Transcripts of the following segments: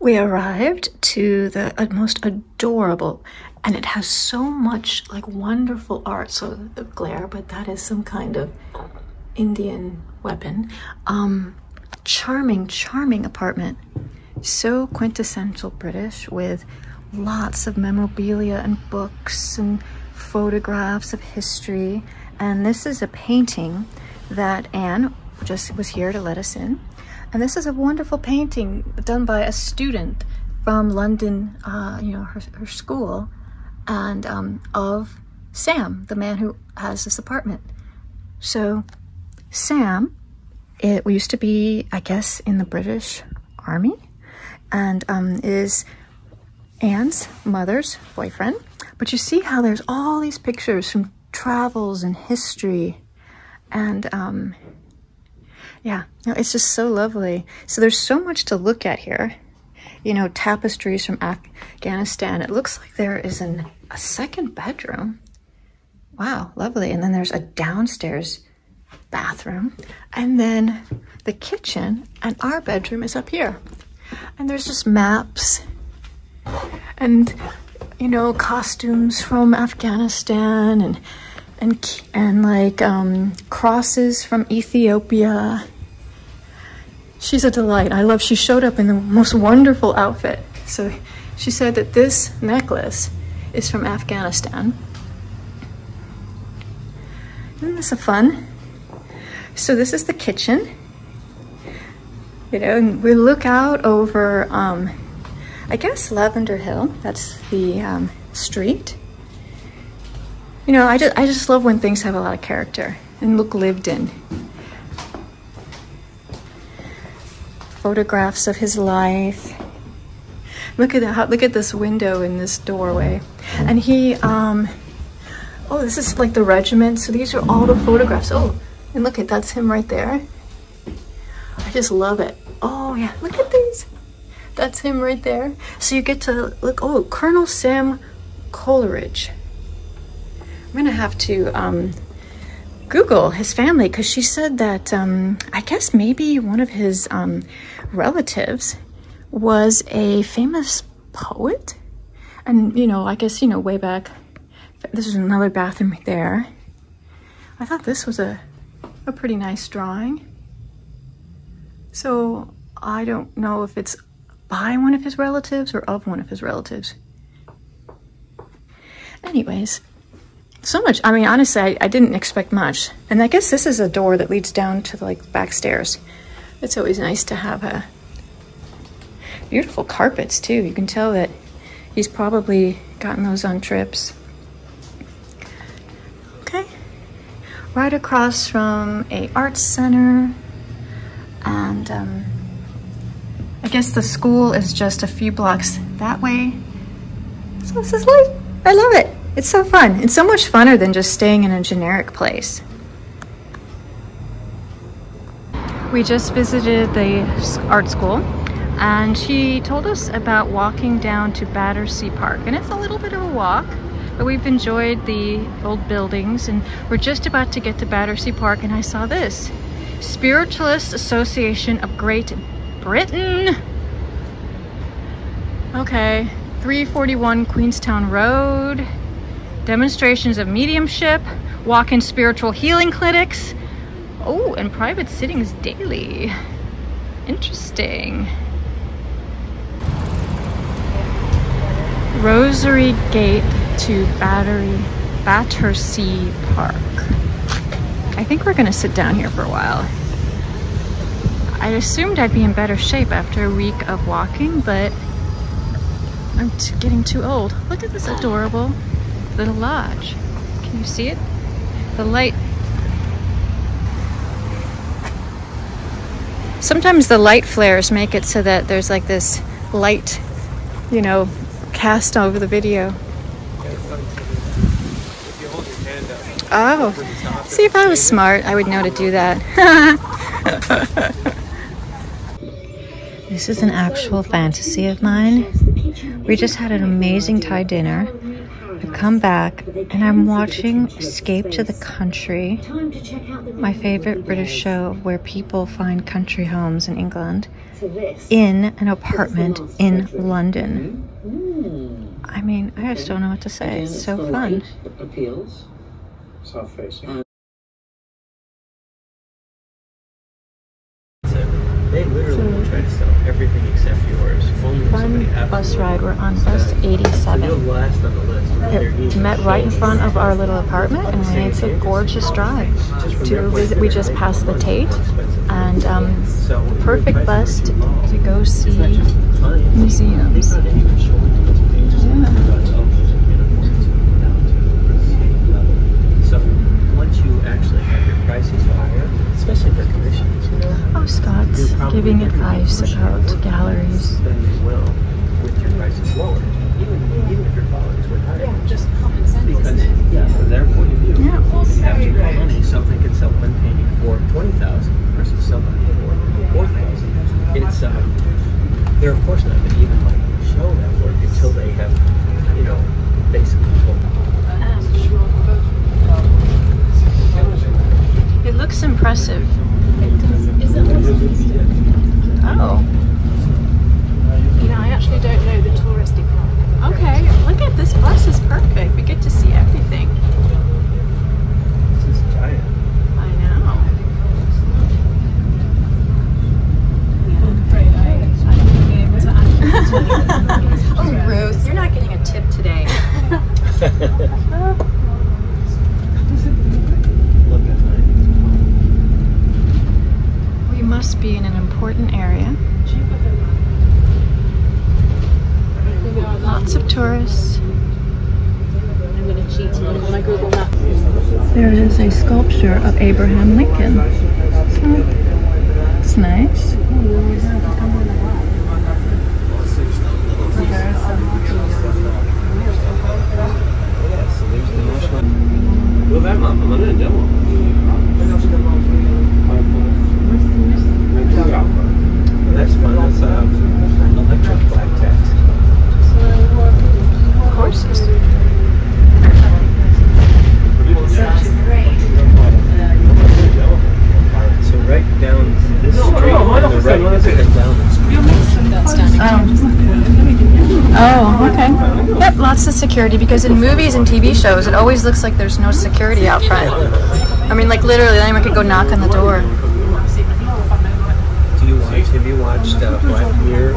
we arrived to the most adorable and it has so much like wonderful art so the glare but that is some kind of indian weapon. Um charming charming apartment. So quintessential british with lots of memorabilia and books and photographs of history. And this is a painting that anne just was here to let us in and this is a wonderful painting done by a student from London, uh, you know, her, her school, and um, of Sam, the man who has this apartment. So Sam, it used to be, I guess, in the British Army, and um, is Anne's mother's boyfriend. But you see how there's all these pictures from travels and history, and um, yeah, no, it's just so lovely. So there's so much to look at here. You know, tapestries from Afghanistan. It looks like there is an, a second bedroom. Wow, lovely. And then there's a downstairs bathroom. And then the kitchen and our bedroom is up here. And there's just maps and, you know, costumes from Afghanistan and and and like um, crosses from Ethiopia she's a delight. I love, she showed up in the most wonderful outfit. So she said that this necklace is from Afghanistan. Isn't this a fun? So this is the kitchen. You know, and we look out over, um, I guess Lavender Hill. That's the um, street. You know, I just, I just love when things have a lot of character and look lived in. Photographs of his life. Look at that, look at this window in this doorway. And he, um, oh, this is like the regiment. So these are all the photographs. Oh, and look at, that's him right there. I just love it. Oh yeah, look at these. That's him right there. So you get to look, oh, Colonel Sam Coleridge. I'm gonna have to um, Google his family because she said that um, I guess maybe one of his um, relatives was a famous poet. And, you know, I guess, you know, way back, this is another bathroom there. I thought this was a, a pretty nice drawing. So I don't know if it's by one of his relatives or of one of his relatives. Anyways, so much. I mean, honestly, I, I, didn't expect much. And I guess this is a door that leads down to the like back stairs. It's always nice to have a beautiful carpets too. You can tell that he's probably gotten those on trips. Okay, right across from a arts center. And um, I guess the school is just a few blocks that way. So this is life. I love it. It's so fun. It's so much funner than just staying in a generic place. We just visited the art school and she told us about walking down to Battersea Park and it's a little bit of a walk but we've enjoyed the old buildings and we're just about to get to Battersea Park and I saw this Spiritualist Association of Great Britain okay 341 Queenstown Road demonstrations of mediumship, walk-in spiritual healing clinics. Oh, and private sittings daily. Interesting. Rosery Gate to Battery Battersea Park. I think we're gonna sit down here for a while. I assumed I'd be in better shape after a week of walking, but I'm getting too old. Look at this adorable little lodge. Can you see it? The light. Sometimes the light flares make it so that there's like this light, you know, cast over the video. Oh, see if I was smart, I would know to do that. this is an actual fantasy of mine. We just had an amazing Thai dinner come back and I'm watching Escape to the Country, my favorite British show where people find country homes in England, in an apartment in London. I mean, I just don't know what to say. It's so fun. South facing. Will try to everything except yours. Only Fun bus ride. We're on bus that. So you'll 87. last on the list. It met right in front of our little apartment, and it's a gorgeous drive. To visit, we just passed the Tate, and um, perfect bus to, to go see museums. museums. You Scott's giving advice about galleries. Then they will with your prices lower, even even if your quality is way higher. just common sense. Because yeah, from their point of view, Yeah. you have to pay money. So if they can sell one painting for twenty thousand versus somebody for four thousand, it's um, they're of course not going to even like show that work until they have, you know, basically told. It looks impressive. Is that what's Easter? Oh, You know, I actually don't know the touristy part. okay. Look at this bus is perfect. We get to see everything. This is giant. I know. I'm afraid I, I wouldn't be able to actually oh, Ruth, you're not getting a tip today. Look at that. We must be in an important area. Lots of tourists. I'm going to cheat a little when I Google Maps. There is a sculpture of Abraham Lincoln. So, it's nice. So there's the national. Well, I'm, I'm gonna demo. That's fun. That's uh, electric black text. Horses. So right down this street on the right is head down the street. That's standing. Oh. Oh, okay. Yep, lots of security because in movies and TV shows, it always looks like there's no security out front. I mean, like literally, anyone could go knock on the door. Do you watch? Have you watched uh, Black Mirror?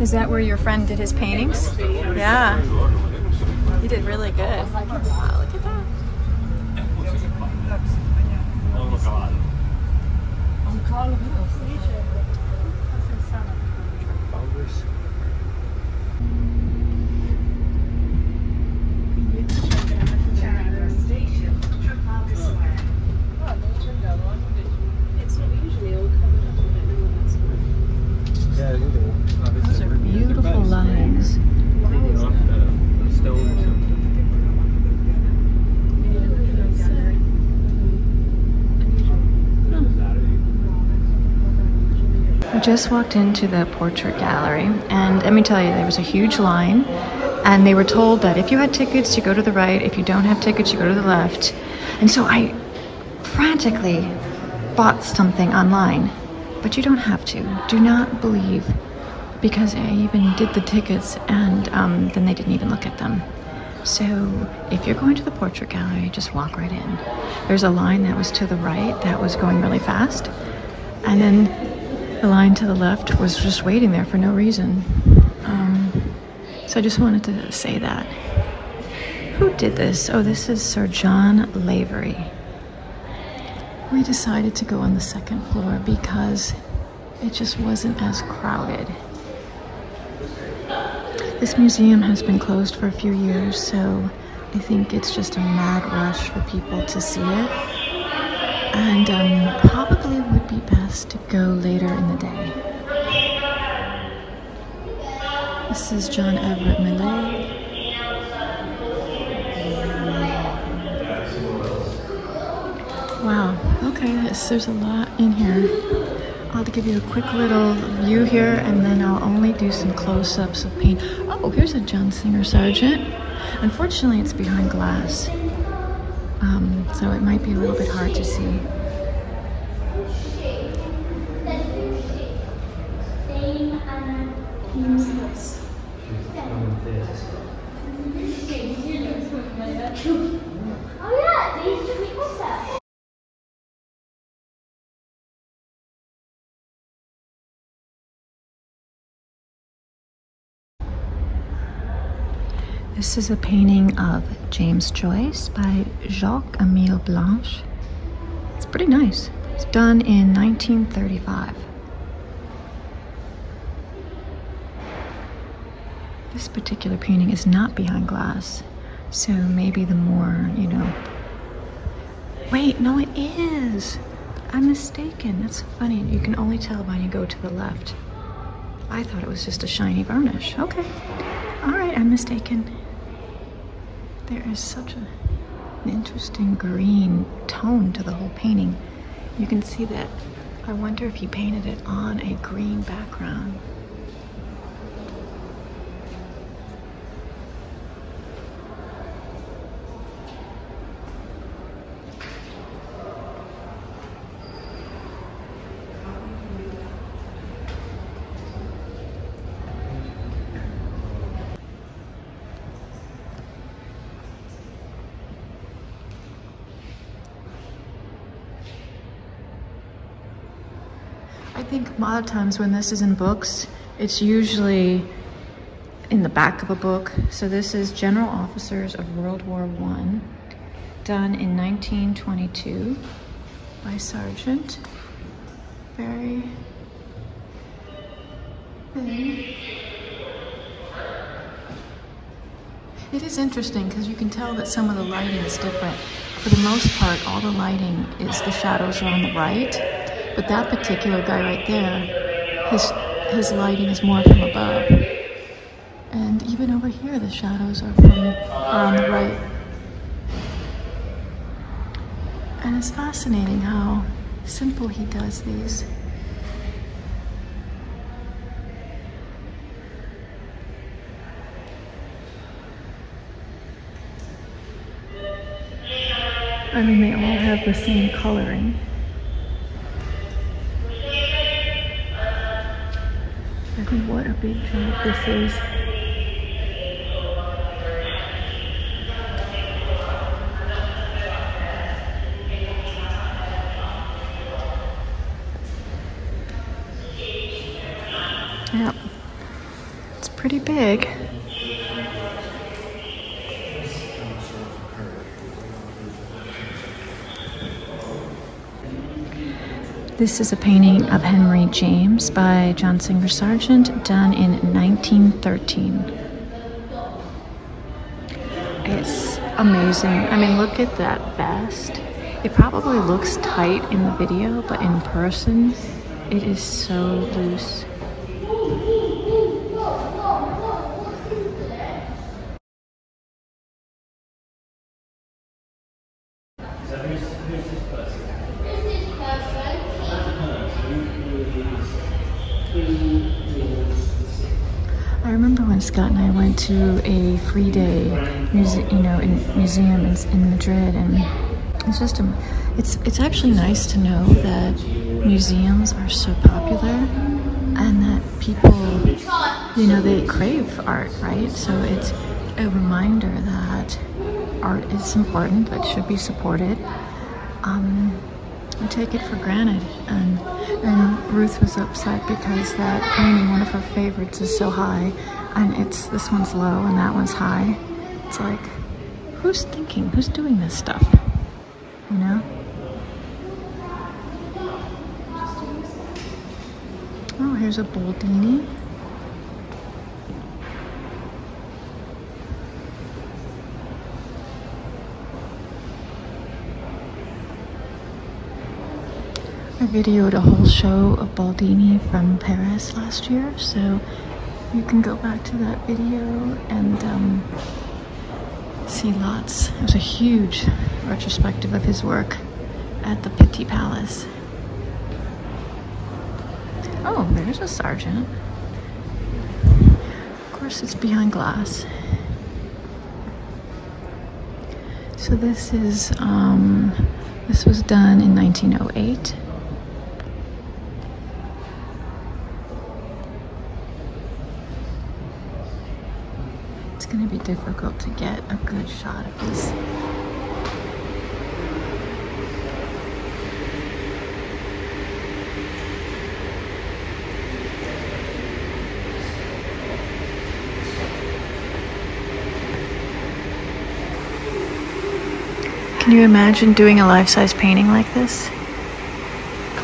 Is that where your friend did his paintings? Yeah. He did really good. Wow, look at that. Founders. It's not usually all covered up. I don't know what that's for. Yeah, I think they're obviously Those are working on their beautiful best. lines. Cleaning off the stone or something. I just walked into the portrait gallery, and let me tell you, there was a huge line, and they were told that if you had tickets, you go to the right. If you don't have tickets, you go to the left. And so I frantically bought something online, but you don't have to. Do not believe, because I even did the tickets, and um, then they didn't even look at them. So if you're going to the portrait gallery, just walk right in. There's a line that was to the right that was going really fast, and then the line to the left was just waiting there for no reason. Um, so I just wanted to say that. Who did this? Oh, this is Sir John Lavery. We decided to go on the second floor because it just wasn't as crowded. This museum has been closed for a few years, so I think it's just a mad rush for people to see it. And um, probably would be best to go later in the day. This is John Everett Millais. Wow, okay, there's a lot in here. I'll give you a quick little view here and then I'll only do some close-ups of paint. Oh, here's a John Singer Sargent. Unfortunately, it's behind glass. Um, so it might be a little bit hard to see. This is a painting of James Joyce by Jacques Emile Blanche. It's pretty nice. It's done in 1935. This particular painting is not behind glass, so maybe the more, you know. Wait, no, it is. I'm mistaken. That's funny. You can only tell when you go to the left. I thought it was just a shiny varnish. Okay. All right, I'm mistaken. There is such a, an interesting green tone to the whole painting. You can see that. I wonder if he painted it on a green background. I think a lot of times when this is in books, it's usually in the back of a book. So this is General Officers of World War One, done in 1922 by Sargent. Very. It is interesting because you can tell that some of the lighting is different. For the most part, all the lighting is the shadows are on the right, but that particular guy right there, his his lighting is more from above. And even over here, the shadows are from are on the right. And it's fascinating how simple he does these. I mean, they all have the same coloring. What a big job this is. Yep. It's pretty big. This is a painting of Henry James by John Singer Sargent, done in 1913. It's amazing. I mean, look at that vest. It probably looks tight in the video, but in person, it is so loose. I remember when Scott and I to a free day, muse- you know, in museum in, in Madrid, and it's just a, it's it's actually nice to know that museums are so popular, and that people, you know, they crave art, right? So it's a reminder that art is important, that should be supported. Um, we take it for granted. And, and Ruth was upset because that painting, one of her favorites, is so high, and it's this one's low and that one's high. It's like, who's thinking? Who's doing this stuff? You know? Oh, here's a Boldini. I videoed a whole show of Boldini from Paris last year, so you can go back to that video and um, see lots. It was a huge retrospective of his work at the Pitti Palace. Oh, there's a Sargent. Of course, it's behind glass. So this is um, this was done in 1908. Going to be difficult to get a good shot of this. Can you imagine doing a life-size painting like this?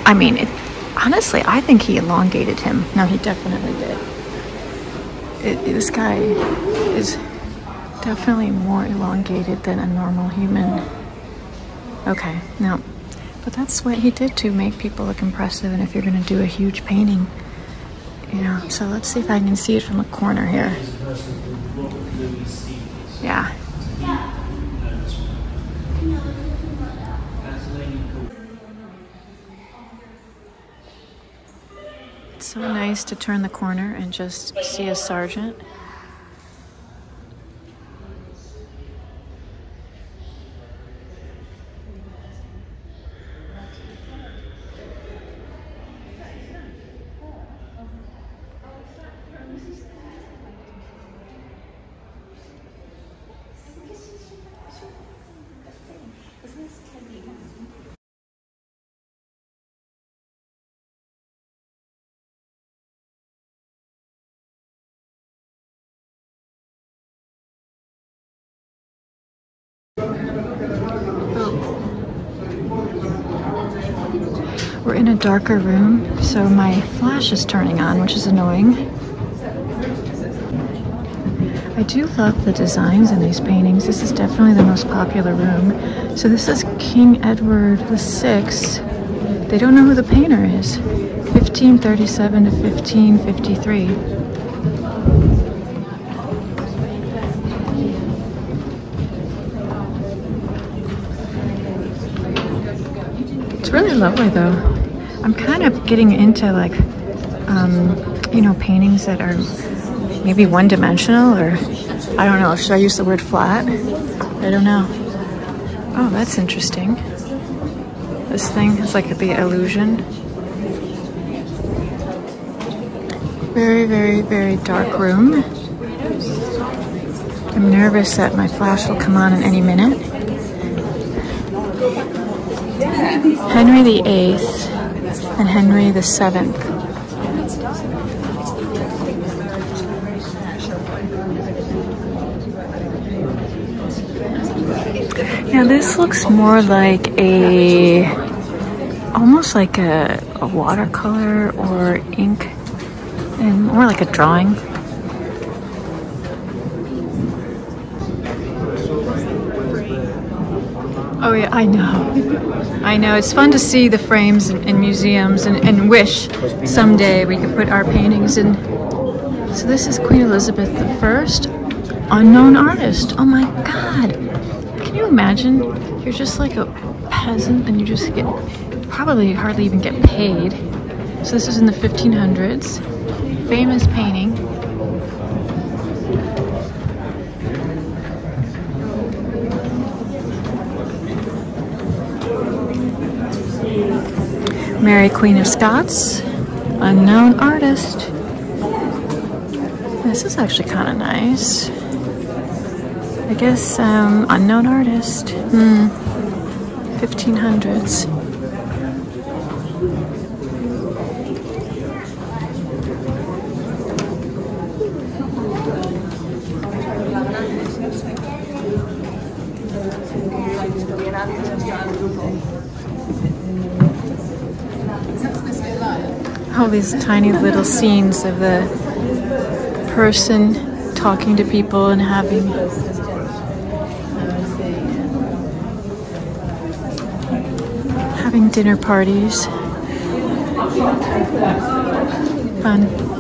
I mean, it, honestly, I think he elongated him. No, he definitely did. It, this guy is definitely more elongated than a normal human. Okay, now, But that's what he did to make people look impressive and if you're gonna do a huge painting, you know. So let's see if I can see it from a corner here. Yeah. It's so nice to turn the corner and just see a Sargent. Darker room, so my flash is turning on, which is annoying. I do love the designs in these paintings. This is definitely the most popular room. So this is King Edward VI. They don't know who the painter is. 1537 to 1553. It's really lovely though. I'm kind of getting into like, um, you know, paintings that are maybe one dimensional or I don't know. Should I use the word flat? I don't know. Oh, that's interesting. This thing is like the illusion. Very, very, very dark room. I'm nervous that my flash will come on in any minute. Henry VIII and Henry the Seventh. Now this looks more like a, almost like a, a watercolor or ink, and more like a drawing. Oh yeah, I know. I know. It's fun to see the frames in, in museums and, and wish someday we could put our paintings in. So this is Queen Elizabeth I, unknown artist. Oh my God. Can you imagine? You're just like a peasant and you just get, probably hardly even get paid. So this is in the 1500s. Famous painting. Mary Queen of Scots, unknown artist. This is actually kind of nice. I guess um, unknown artist. Hmm. 1500s. These tiny little scenes of the person talking to people and having having dinner parties. Fun.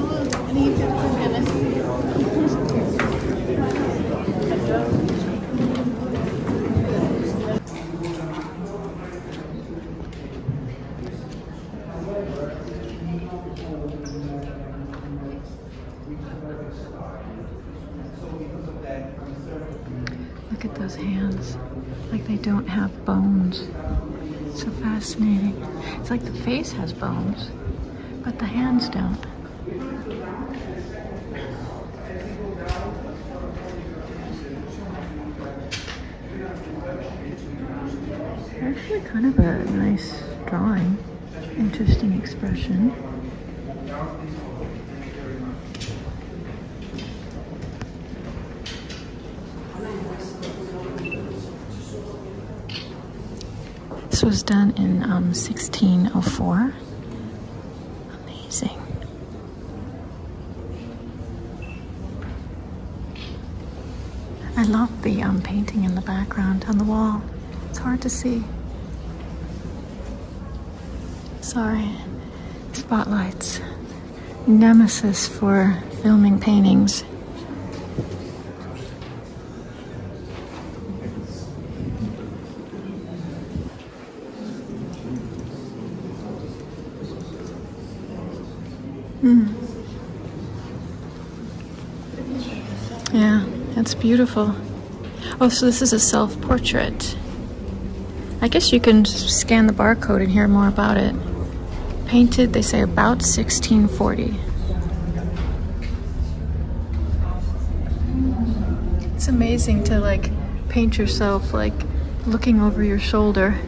Look at those hands. Like they don't bones. So fascinating. It's like the face has bones, but the hands don't. Actually, kind of a nice drawing. Interesting expression. This was done in um, 1604. Amazing. I love the um, painting in the background on the wall. It's hard to see. Sorry. Spotlights. Nemesis for filming paintings. Yeah, that's beautiful. Oh, so this is a self portrait. I guess you can scan the barcode and hear more about it. Painted, they say, about 1640. It's amazing to like paint yourself like looking over your shoulder.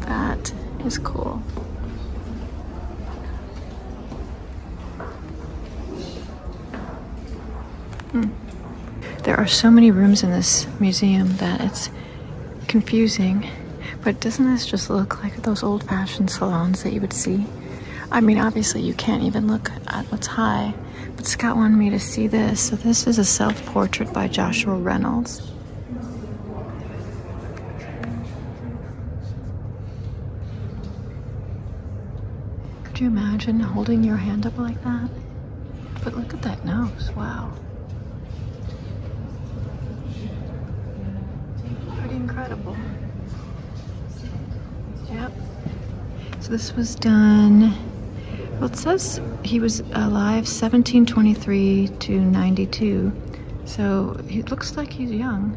That is cool. There are so many rooms in this museum that it's confusing. But doesn't this just look like those old fashioned salons that you would see? I mean, obviously, you can't even look at what's high, but Scott wanted me to see this. So, this is a self portrait by Joshua Reynolds. Could you imagine holding your hand up like that? But look at that nose. Wow. Pretty incredible. Yep. So this was done. Well, it says he was alive 1723 to 92. So he looks like he's young.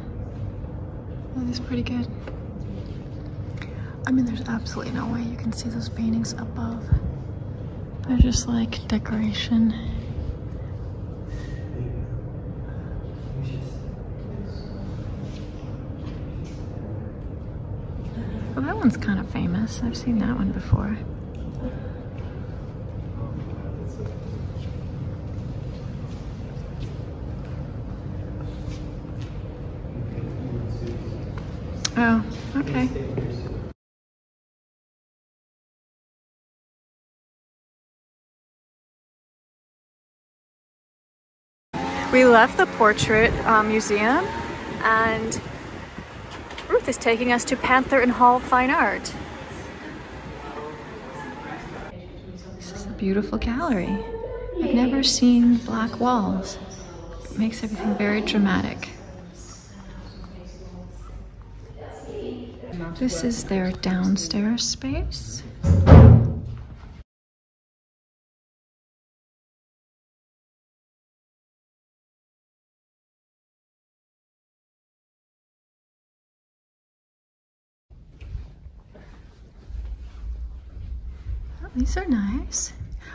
That is pretty good. I mean, there's absolutely no way you can see those paintings above. They're just like decoration. Well, that one's kind of famous. I've seen that one before. Oh, okay. We left the portrait uh, museum and Ruth is taking us to Panter and Hall Fine Art. This is a beautiful gallery. I've never seen black walls. It makes everything very dramatic. This is their downstairs space. These are nice.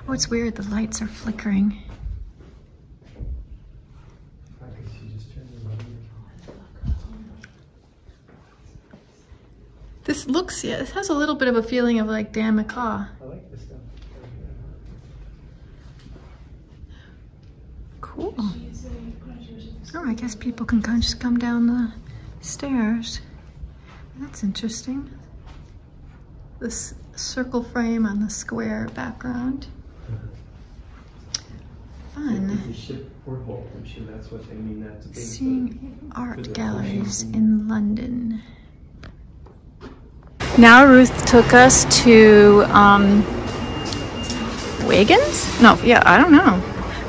Oh, it's weird. The lights are flickering. This looks, yeah, this has a little bit of a feeling of like Dan McCaw. I like this stuff. Cool. Oh, I guess people can kind of just come down the stairs. That's interesting. This circle frame on the square background. Fun. The ship porthole, I'm sure that's what they mean that to be. Seeing art galleries in London. Now Ruth took us to um, Wiggins? No, yeah, I don't know.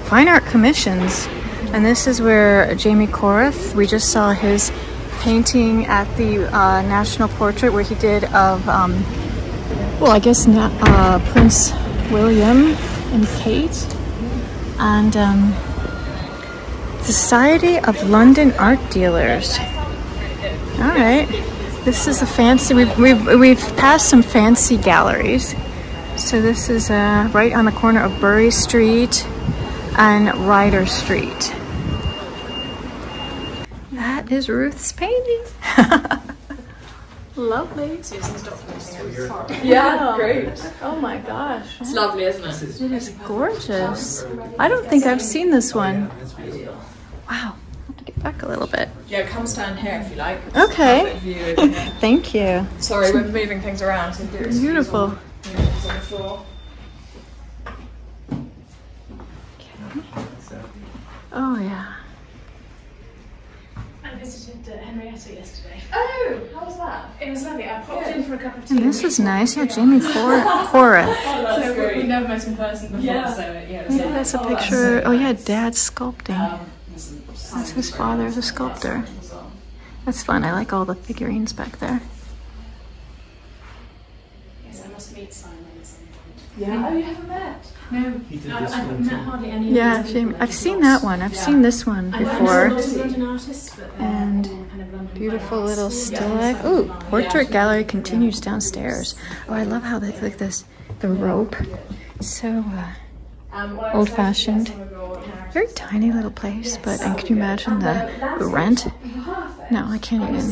Fine Art Commissions. And this is where Jamie Coreth, we just saw his painting at the uh, National Portrait where he did of, um, well, I guess uh, Prince William and Kate. And um, Society of London Art Dealers. All right. This is a fancy, we've, we've, we've passed some fancy galleries. So this is uh, right on the corner of Bury Street and Ryder Street. That is Ruth's painting. Lovely. Yeah, great. Oh my gosh. It's lovely, isn't it? It is gorgeous. I don't think I've seen this one. Wow. I have to get back a little bit. Yeah, come stand here if you like. Okay. View. Thank you. Sorry, we're moving things around. So Beautiful. me. On the floor. Oh yeah. I visited Henrietta yesterday. Oh, how was that? It was lovely. I popped in for a cup of tea. And this is nice. Yeah, Jamie Cor- Cora. Oh, So we, we never met in person before, Yeah. so yeah, it Yeah, that's a picture. Oh yeah, Dad's sculpting. Um, That's his father, the sculptor. That's fun. I like all the figurines back there. Yes, I must meet Simon at some point. Yeah. Oh, you haven't met? No, He did I, this I've one met too. hardly any Yeah, these Jamie. I've seen that one. I've seen this one I before. lots of London artists, but they're And kind of Beautiful little still life. Ooh, portrait gallery continues downstairs. Oh, I love how they like this. The rope. So uh, Um, old decided to get fashioned. some of your narratives. Very tiny little place, but and can you imagine the, the rent? Perfect. No, I can't even.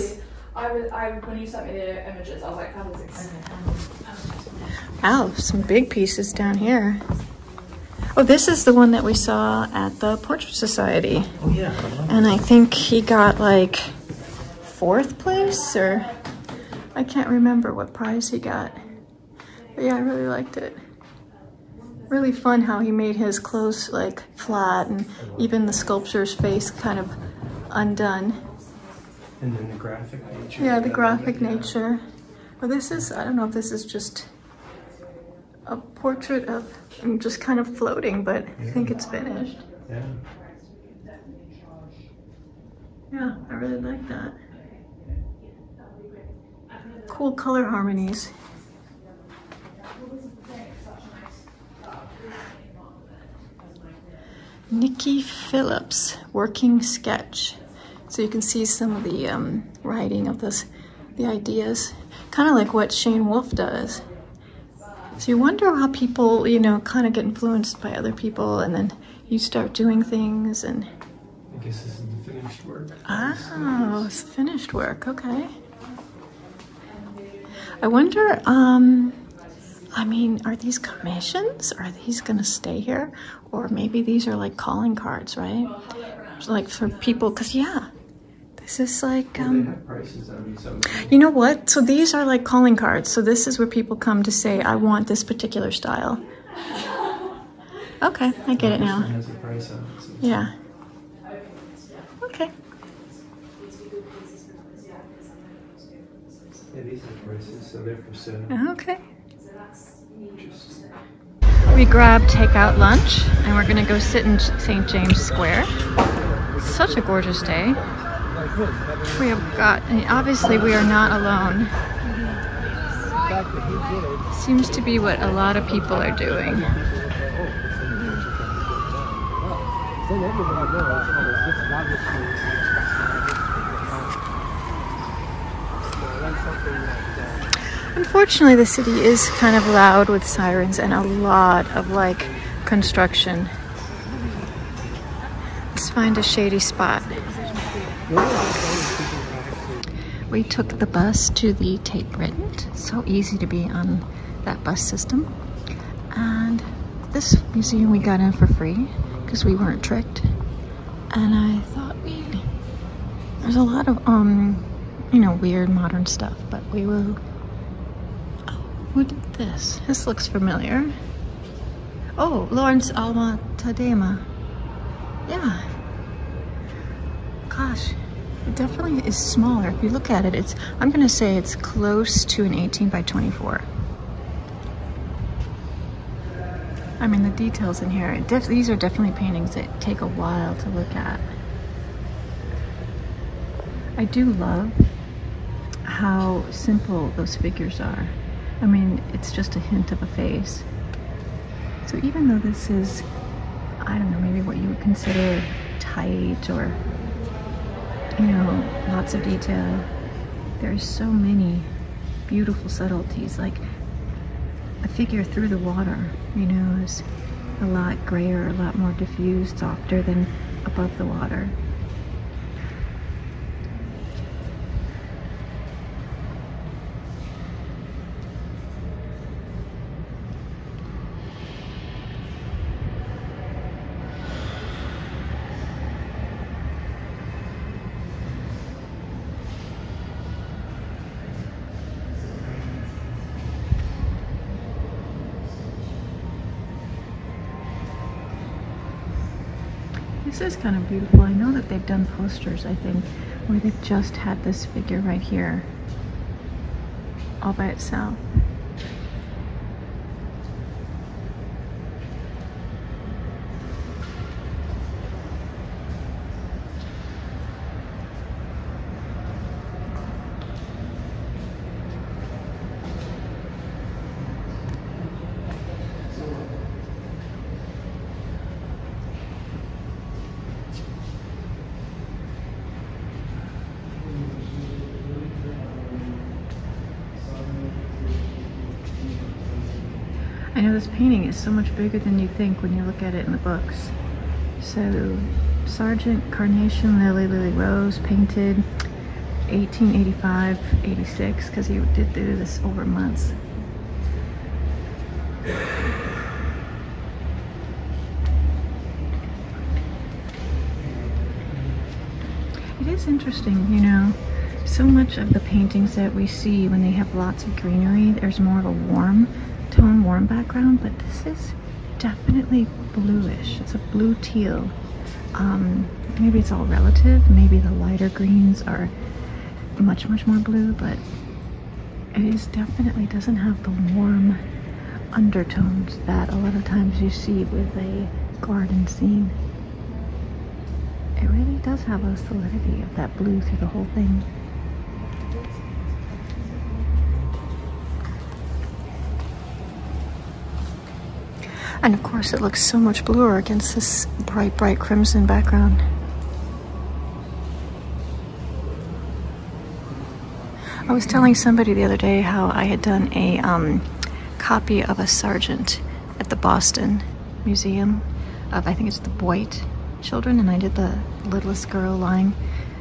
I was, I, when you sent me the images, I was like, that is exciting. Wow, some big pieces down here. Oh, this is the one that we saw at the Portrait Society. Oh yeah. I And I think he got like fourth place or I can't remember what prize he got. But yeah, I really liked it. Really fun how he made his clothes like flat and even the sculpture's face kind of undone. And then the graphic nature. Yeah, the graphic nature. Well, this is, I don't know if this is just a portrait of him just kind of floating, but I think it's finished. Yeah. Yeah, I really like that. Cool color harmonies. Nicky Philipps, working sketch. So you can see some of the um, writing of this, the ideas, kind of like what Shane Wolf does. So you wonder how people, you know, kind of get influenced by other people, and then you start doing things, and I guess this is the finished work. Oh, it's finished work. Okay. I wonder, um, I mean, are these commissions? Are these going to stay here? Or maybe these are like calling cards, right? Like for people, because yeah, this is like, um, have prices on these. You know what? So these are like calling cards. So this is where people come to say, I want this particular style. Okay, I get it now. has a price on Yeah. Okay. Yeah, these are prices, so they're for. Okay. We grabbed takeout lunch and we're gonna go sit in St. James Square. Such a gorgeous day. We have got, and obviously we are not alone. Seems to be what a lot of people are doing. Unfortunately, the city is kind of loud with sirens and a lot of like construction. Let's find a shady spot. We took the bus to the Tate Britain. So easy to be on that bus system. And this museum we got in for free because we weren't tricked. And I thought we there's a lot of um you know weird modern stuff, but we will Oh, what is this? This looks familiar. Oh, Lawrence Alma Tadema. Yeah. Gosh, it definitely is smaller. If you look at it, it's, I'm gonna say it's close to an 18 by 24. I mean, the details in here, these are definitely paintings that take a while to look at. I do love how simple those figures are. I mean, it's just a hint of a face. So even though this is, I don't know, maybe what you would consider tight or, you know, lots of detail. There's so many beautiful subtleties. Like a figure through the water, you know, is a lot grayer, a lot more diffused, softer than above the water. This is kind of beautiful. I know that they've done posters, I think, where they've just had this figure right here all by itself. I know this painting is so much bigger than you think when you look at it in the books. So, Sargent Carnation Lily Lily Rose painted 1885 86 because he did do this over months. It is interesting, you know, so much of the paintings that we see when they have lots of greenery, there's more of a warm tone, warm background, but this is definitely bluish. It's a blue teal. Um, maybe it's all relative. Maybe the lighter greens are much, much more blue, but it is definitely doesn't have the warm undertones that a lot of times you see with a garden scene. It really does have a solidity of that blue through the whole thing. And of course it looks so much bluer against this bright, bright crimson background. I was telling somebody the other day how I had done a um, copy of a Sargent at the Boston Museum of, I think it's the Boyd children, and I did the littlest girl lying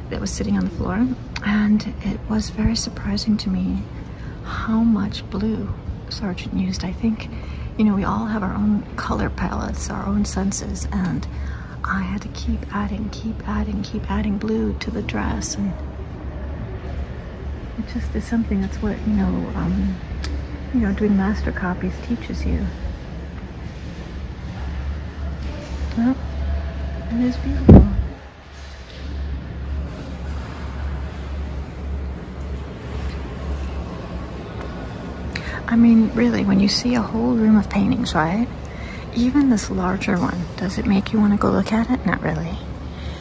that was sitting on the floor. And it was very surprising to me how much blue Sargent used. I think, you know, we all have our own color palettes, our own senses, and I had to keep adding, keep adding, keep adding blue to the dress. And it just is something that's what, you know, um, you know, doing master copies teaches you. Well, it is beautiful. I mean, really, when you see a whole room of paintings, right? Even this larger one, does it make you want to go look at it? Not really.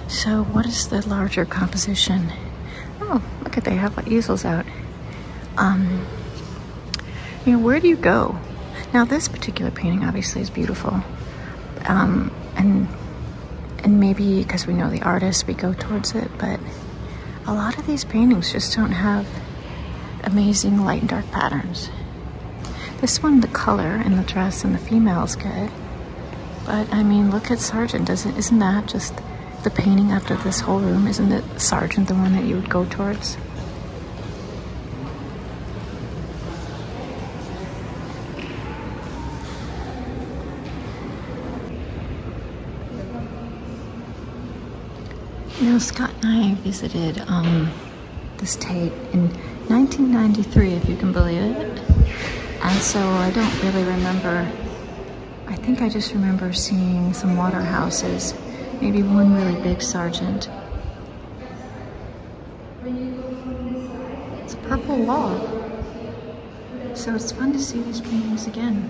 So, what is the larger composition? Oh, look at they have easels out. Um, you know, where do you go? Now, this particular painting obviously is beautiful, um, and and maybe because we know the artist, we go towards it. But a lot of these paintings just don't have amazing light and dark patterns. This one, the color and the dress and the female is good. But I mean, look at Sargent. Doesn't isn't that just the painting after this whole room? Isn't it Sargent the one that you would go towards? You know, Scott and I visited um, this Tate in 1993, if you can believe it. And so I don't really remember. I think I just remember seeing some Waterhouses, maybe one really big Sargent. It's a purple wall. So it's fun to see these paintings again.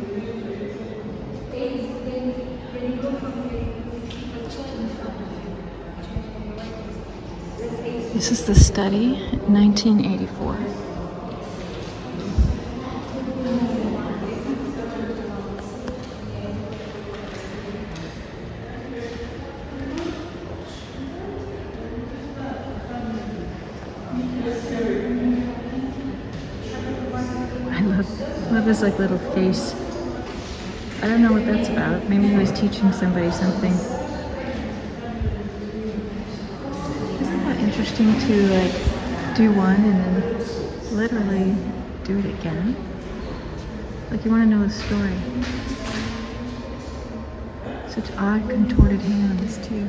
This is the study, 1984. This like little face. I don't know what that's about. Maybe he was teaching somebody something. Isn't that interesting to like do one and then literally do it again? Like you want to know the story. Such odd contorted hands too.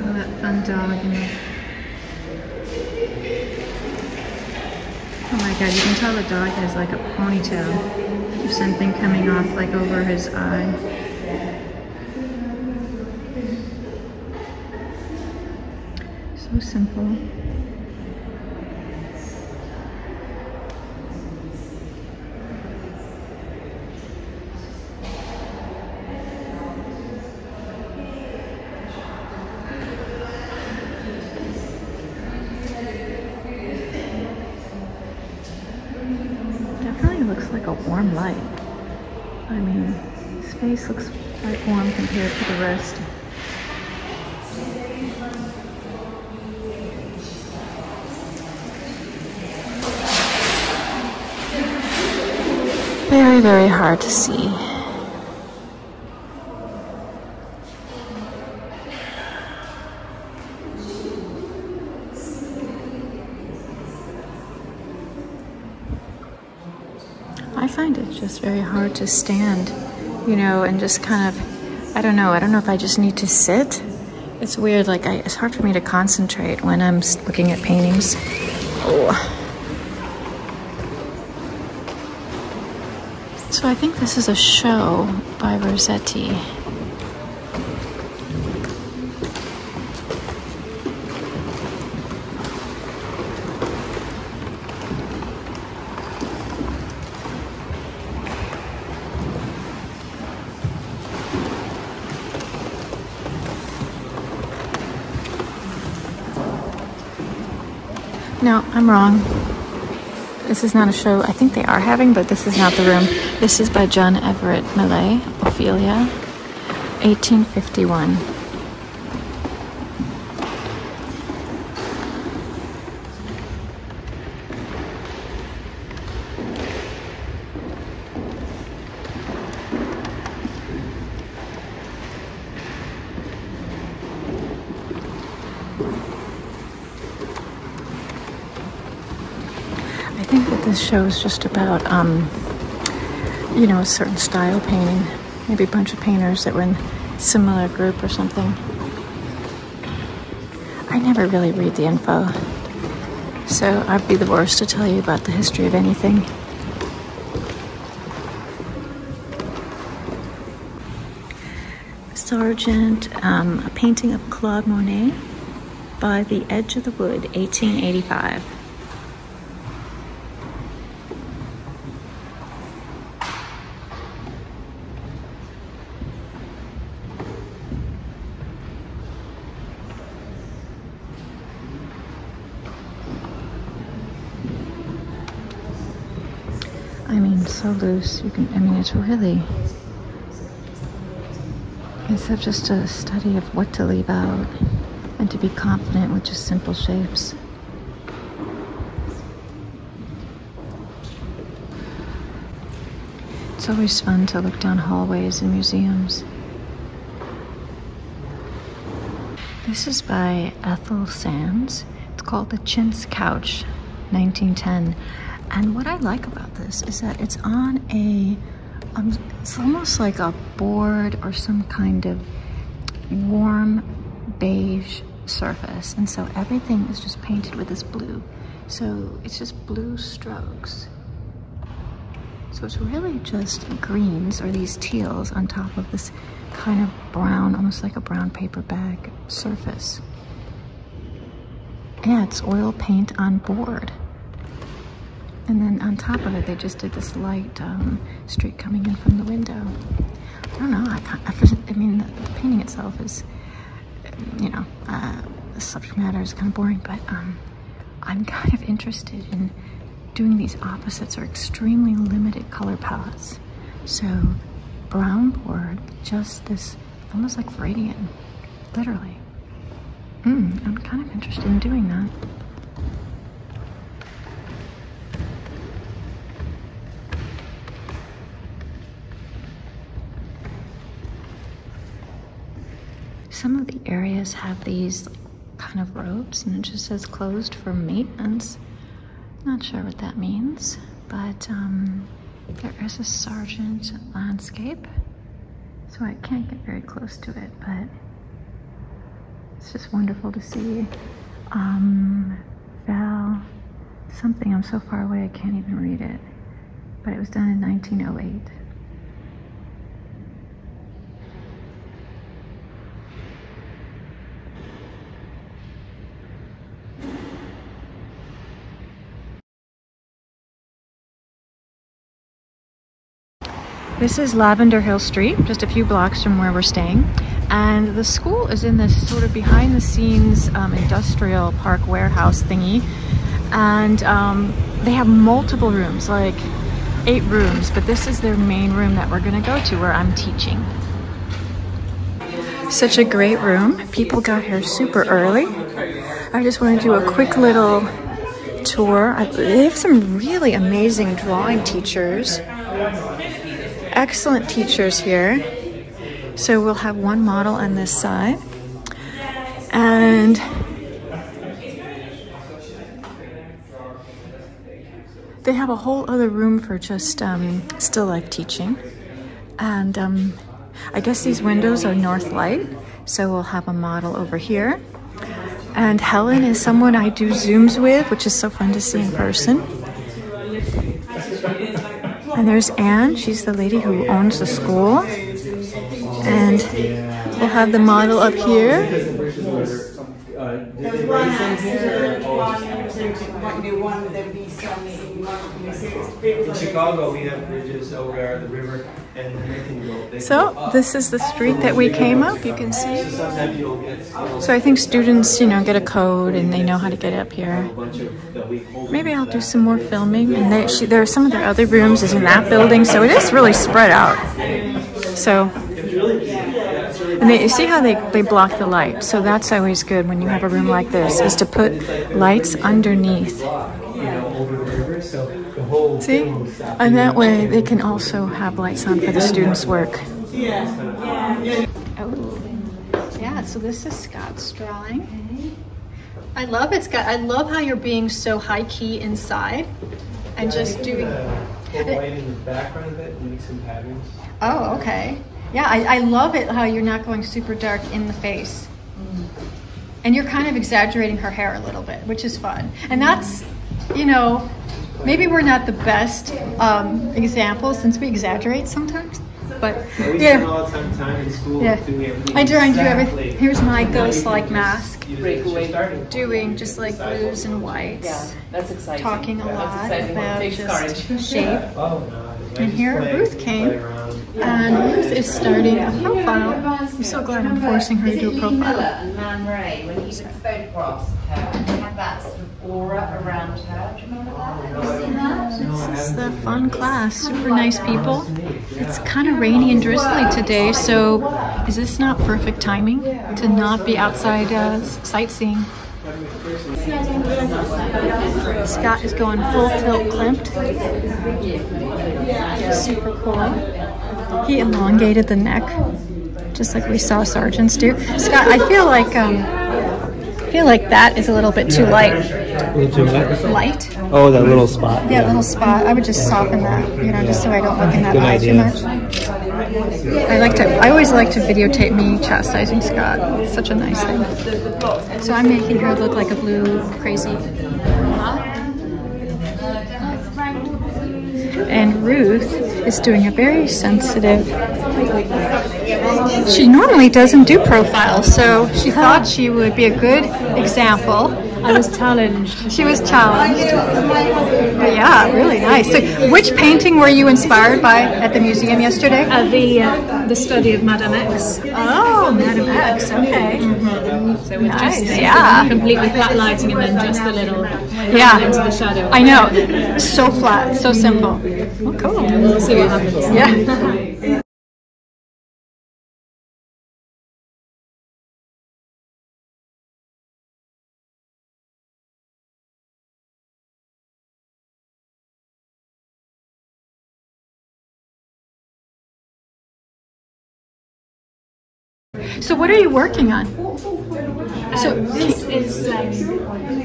Oh, that fun dog, you know. Oh my god, you can tell the dog has like a ponytail. There's something coming off like over his eye. So simple. Definitely looks like a warm light. I mean, his face looks quite compared to the rest. Very, very hard to see. I find it just very hard to stand, you know, and just kind of, I don't know, I don't know if I just need to sit. It's weird, like, I, it's hard for me to concentrate when I'm looking at paintings. Oh. So I think this is a show by Rossetti. I'm wrong. This is not a show I think they are having, but this is not the room. This is by John Everett Millais, Ophelia, 1851. I think that this show is just about, um, you know, a certain style painting. Maybe a bunch of painters that were in similar group or something. I never really read the info, so I'd be the worst to tell you about the history of anything. Sargent, um, a painting of Claude Monet by the Edge of the Wood, 1885. I mean, so loose. You can. I mean, it's really. It's just a study of what to leave out, and to be confident with just simple shapes. It's always fun to look down hallways in museums. This is by Ethel Sands. It's called The Chintz Couch, 1910. And what I like about this is that it's on a, um, it's almost like a board or some kind of warm beige surface. And so everything is just painted with this blue. So it's just blue strokes. So it's really just greens or these teals on top of this kind of brown, almost like a brown paper bag surface. Yeah, it's oil paint on board. And then on top of it, they just did this light um, streak coming in from the window. I don't know. I, I, I mean, the, the painting itself is, you know, uh, the subject matter is kind of boring, but um, I'm kind of interested in doing these opposites or extremely limited color palettes. So brown board, just this, almost like Radiant, literally. Mm, I'm kind of interested in doing that. Some of the areas have these kind of ropes and it just says closed for maintenance. Not sure what that means, but um, there is a Sargent landscape. So I can't get very close to it, but it's just wonderful to see. Um, Val, something, I'm so far away I can't even read it, but it was done in 1908. This is Lavender Hill Street, just a few blocks from where we're staying. And the school is in this sort of behind the scenes um, industrial park warehouse thingy. And um, they have multiple rooms, like eight rooms, but this is their main room that we're gonna go to where I'm teaching. Such a great room. People got here super early. I just want to do a quick little tour. They have some really amazing drawing teachers excellent teachers here. So we'll have one model on this side. And they have a whole other room for just um, still life teaching. And um, I guess these windows are north light. So we'll have a model over here. And Helen is someone I do Zooms with, which is so fun to see in person. And there's Anne, she's the lady who owns the school. And we'll have the model up here. In Chicago, we have bridges over the river and they can go. They So can go this is the street that we came up, you can see. So sometimes you'll get a So I think students, you know, get a code and they know how to get up here. bunch of that we hold. Maybe I'll do some more filming. And they, she, there are some of their other rooms is in that building, so it is really spread out. So, and they you see how they, they block the light. So that's always good when you have a room like this, is to put lights underneath. See? thing will stop. And that way they can also have lights on for the students' work. Yeah. Oh, yeah, so this is Scott's drawing. I love it, Scott. I love how you're being so high key inside and just doing. Uh, Put white in the background of it and make some patterns. Oh, okay. Yeah, I, I love it how you're not going super dark in the face. Mm. And you're kind of exaggerating her hair a little bit, which is fun. And that's, you know, maybe we're not the best um, examples since we exaggerate sometimes. But We spend yeah, all the time, time in school Yeah. doing everything. I try and do everything. Here's my ghost-like mask, Breakaway. Doing just like blues and whites, Yeah, that's exciting. talking a That's lot exciting. about Takes just courage. shape. Oh, no. And here play- Ruth came. play around. And Ruth is starting a profile. I'm so glad I'm forcing her to do a profile. Miller and Man Ray, when he took photographs of her, he had that sort of aura around her. Do you remember that? Have you seen that? This is the fun class, super nice people. It's kind of rainy and drizzly today, so is this not perfect timing to not be outside uh, sightseeing? Scott is going full tilt klimt. Super cool. He elongated the neck, just like we saw Sargents do. Scott, I feel like um, I feel like that is a little bit too light. Too Light? Oh, that little spot. Yeah, little spot. I would just soften that, you know, just so I don't look in that Good eye too idea. much. I like to. I always like to videotape me chastising Scott. It's such a nice thing. So I'm making her look like a blue crazy. And Ruth is doing a very sensitive. She normally doesn't do profiles, so she thought she would be a good example I was challenged. She was challenged. But yeah, really nice. So, which painting were you inspired by at the museum yesterday? Uh, the uh, the study of Madame X. Oh, Madame X. Okay. So with Nice, just yeah. completely flat lighting and then just a little Yeah. into the shadow. I know. So flat, so simple. Oh, cool. We'll see what happens. Yeah. So what are you working on? So this is um,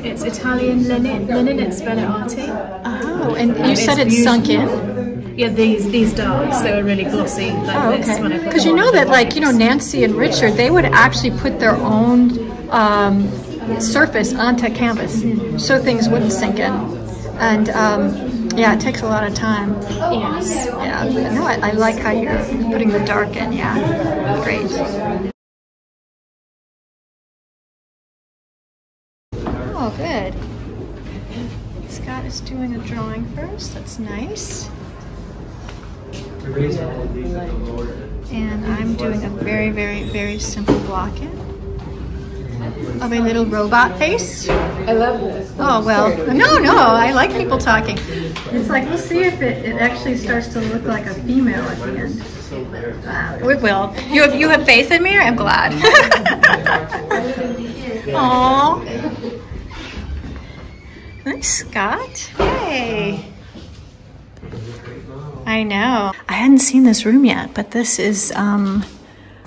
it's Italian linen. Linen. It's Bellotti. Oh, and you said It's it's sunk in? Yeah, these these darks. They were really glossy like Oh, this. when I okay. Because you know that, like, you know, Nancy and Richard, they would actually put their own um, surface onto canvas so things wouldn't sink in. And um, yeah, it takes a lot of time. Yes. Yeah, no, I, I like how you're putting the dark in. Yeah, great. Good. Scott is doing a drawing first. That's nice. And I'm doing a very, very, very simple block in of a little robot face. I love this. Oh, well, no, no, I like people talking. It's like, we'll see if it, it actually starts to look like a female at the end. Uh, it will. You have, you have faith in me? I'm glad. Aww. Nice, Scott. Yay. I know. I hadn't seen this room yet, but this is, um,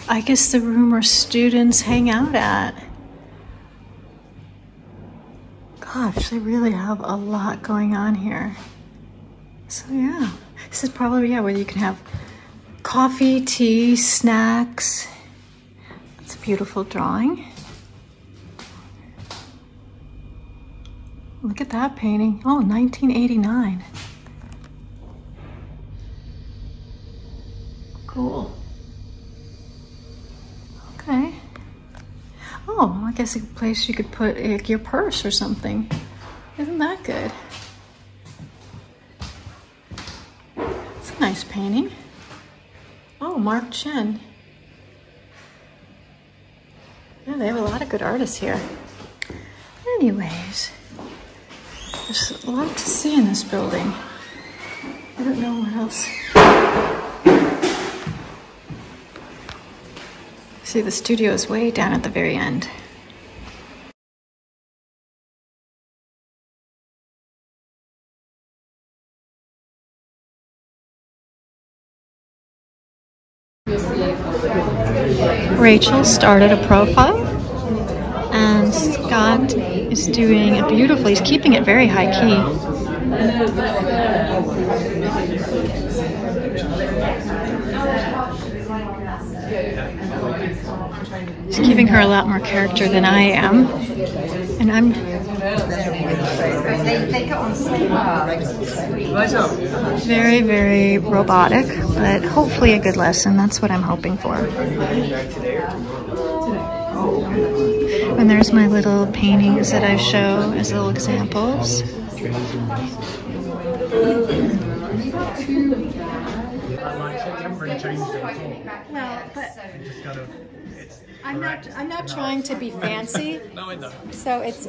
I guess the room where students hang out at. Gosh, they really have a lot going on here. So yeah, this is probably yeah where you can have coffee, tea, snacks. That's a beautiful drawing. Look at that painting. Oh, 1989. Cool. Okay. Oh, I guess a place you could put like, your purse or something. Isn't that good? It's a nice painting. Oh, Mark Chen. Yeah, they have a lot of good artists here. Anyways, there's a lot to see in this building. I don't know what else. See, the studio is way down at the very end. Rachel started a profile, and Scott is doing it beautifully. He's keeping it very high key. He's giving her a lot more character than I am. And I'm very, very robotic, but hopefully a good lesson. That's what I'm hoping for. And there's my little paintings that I show as little examples. Well, but I'm not. I'm not trying to be fancy. No, I know. So it's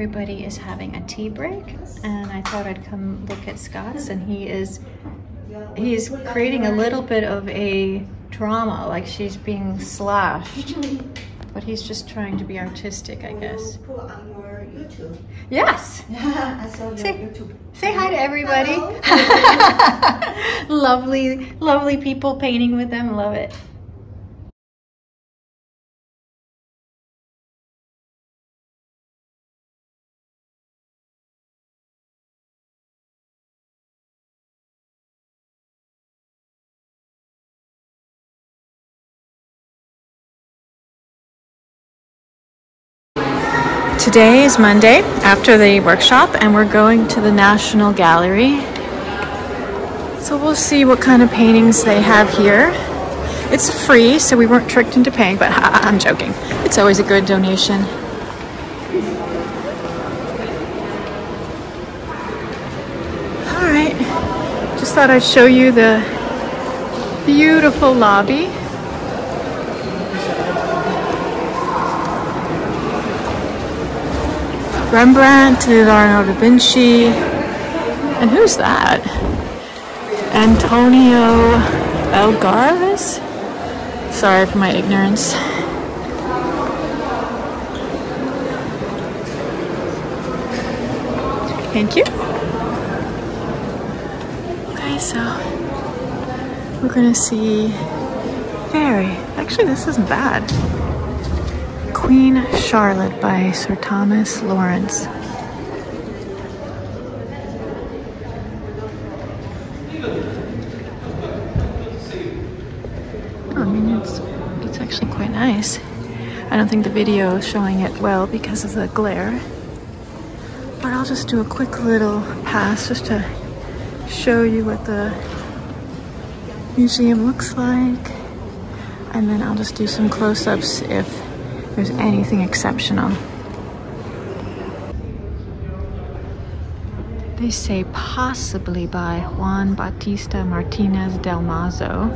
everybody is having a tea break, and I thought I'd come look at Scott's, and he is he's creating a little bit of a drama, like she's being slashed. But he's just trying to be artistic, I guess. Put on your YouTube. Yes. I saw your Say- Say hi to everybody. lovely, lovely people painting with them. Love it. Today is Monday after the workshop, and we're going to the National Gallery. So we'll see what kind of paintings they have here. It's free, so we weren't tricked into paying, but I'm joking. It's always a good donation. All right, just thought I'd show you the beautiful lobby. Rembrandt, Leonardo da Vinci, and who's that? Antonio Algarves? Sorry for my ignorance. Thank you. Okay, so we're gonna see very, actually this isn't bad. Queen Charlotte by Sir Thomas Lawrence. I mean, it's, it's actually quite nice. I don't think the video is showing it well because of the glare. But I'll just do a quick little pass just to show you what the museum looks like. And then I'll just do some close-ups if there's anything exceptional. They say possibly by Juan Bautista Martinez del Mazo.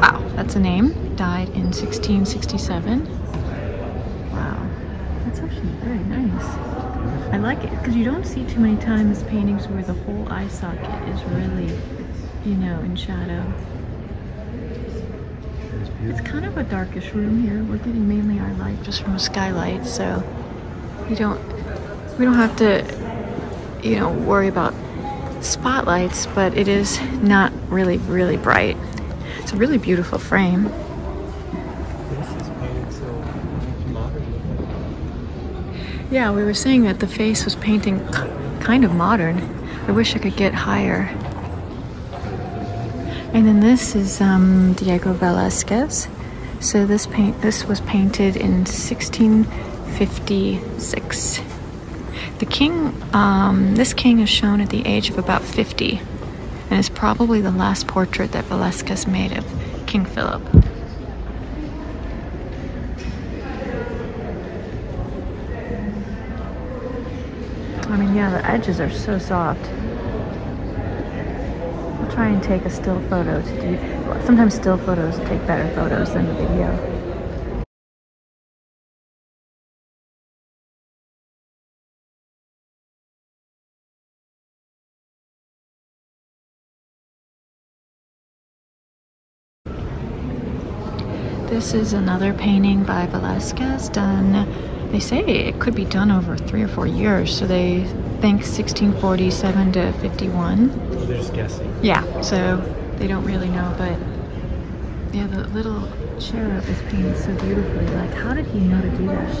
Wow, that's a name. Died in 1667. Wow, that's actually very nice. I like it because you don't see too many times paintings where the whole eye socket is really, you know, in shadow. It's kind of a darkish room here. We're getting mainly our light just from a skylight, so you don't we don't have to you know worry about spotlights, but it is not really really bright. It's a really beautiful frame. This is painted so modern. Yeah, we were saying that the face was painting kind of modern. I wish I could get higher. And then this is um, Diego Velázquez. So this paint this was painted in 1656. The king, um, this king is shown at the age of about 50, and is probably the last portrait that Velázquez made of King Philip. I mean, yeah, the edges are so soft. Try and take a still photo to do. Sometimes still photos take better photos than the video. This is another painting by Velasquez done, they say it could be done over three or four years, so they think 1647 to 51. They're just guessing. Yeah, so they don't really know, but yeah, the little cherub is painted so beautifully. Like, how did he know to do that?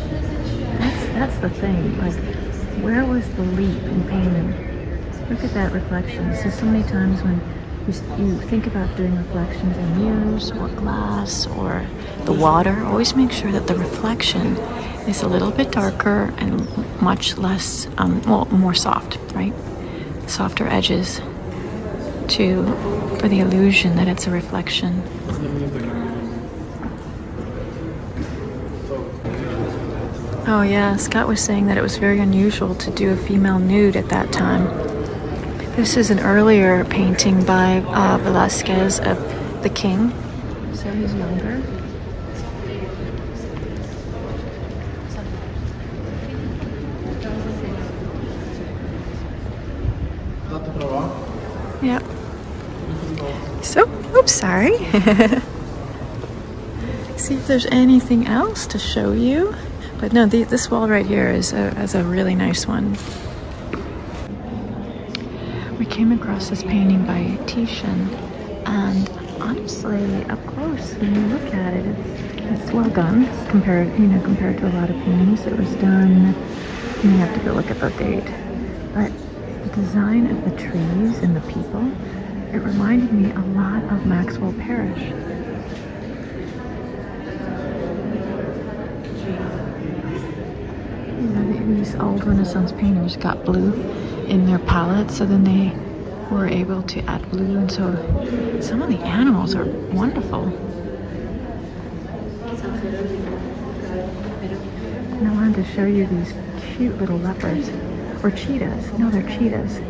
That's that's the thing. Like, where was the leap in painting? Look at that reflection. So so many times when you, think about doing reflections in mirrors or glass or the water, always make sure that the reflection is a little bit darker and much less, um, well, more soft, right? Softer edges to for the illusion that it's a reflection. Oh yeah, Scott was saying that it was very unusual to do a female nude at that time. This is an earlier painting by uh, Velasquez of the king, so he's younger. Yep. So, oops, sorry. See if there's anything else to show you. But no, the, this wall right here is a, is a really nice one. Came across this painting by Titian, and honestly, up close, when you look at it, it's, it's well done compared, you know, compared to a lot of paintings. It was done. You have to go look at the date, but the design of the trees and the people, it reminded me a lot of Maxwell Parrish. You know, the, the old Renaissance painters got blue in their palette, so then they were able to add blue, and so some of the animals are wonderful. And I wanted to show you these cute little leopards, or cheetahs. No, they're cheetahs.